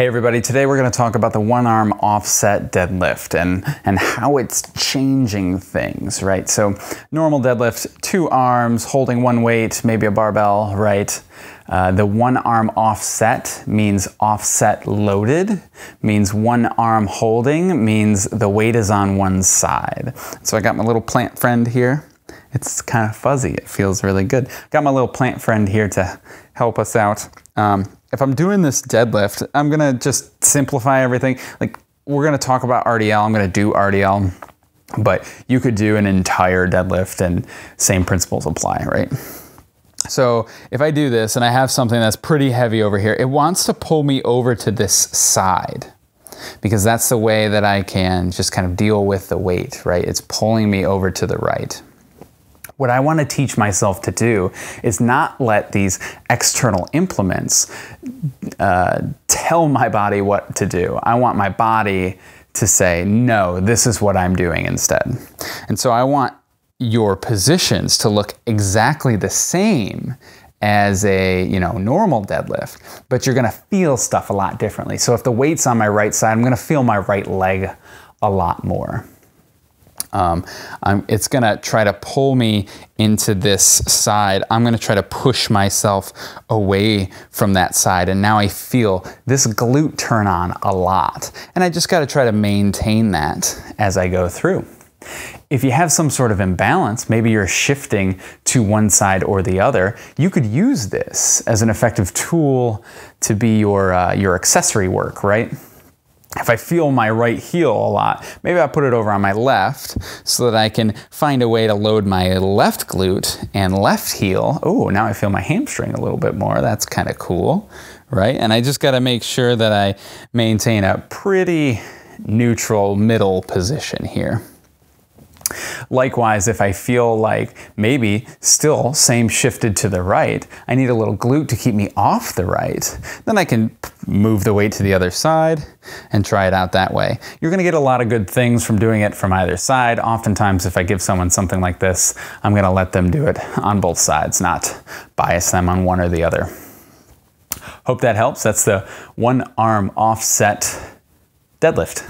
Hey everybody, today we're going to talk about the one arm offset deadlift and, and how it's changing things, right? So normal deadlift, two arms, holding one weight, maybe a barbell, right? Uh, the one arm offset means offset loaded, means one arm holding, means the weight is on one side. So I got my little plant friend here. It's kind of fuzzy, it feels really good. Got my little plant friend here to help us out. Um, if I'm doing this deadlift, I'm gonna just simplify everything. Like we're gonna talk about RDL, I'm gonna do RDL, but you could do an entire deadlift and same principles apply, right? So if I do this and I have something that's pretty heavy over here, it wants to pull me over to this side because that's the way that I can just kind of deal with the weight, right? It's pulling me over to the right. What I want to teach myself to do is not let these external implements uh, tell my body what to do. I want my body to say, no, this is what I'm doing instead. And so I want your positions to look exactly the same as a you know normal deadlift but you're going to feel stuff a lot differently so if the weight's on my right side i'm going to feel my right leg a lot more um, it's going to try to pull me into this side. I'm going to try to push myself away from that side. And now I feel this glute turn on a lot. And I just got to try to maintain that as I go through. If you have some sort of imbalance, maybe you're shifting to one side or the other, you could use this as an effective tool to be your, uh, your accessory work, right? If I feel my right heel a lot, maybe I put it over on my left so that I can find a way to load my left glute and left heel. Oh, now I feel my hamstring a little bit more. That's kind of cool, right? And I just got to make sure that I maintain a pretty neutral middle position here. Likewise, if I feel like maybe still same shifted to the right, I need a little glute to keep me off the right, then I can move the weight to the other side and try it out that way. You're gonna get a lot of good things from doing it from either side. Oftentimes, if I give someone something like this, I'm gonna let them do it on both sides, not bias them on one or the other. Hope that helps. That's the one arm offset deadlift.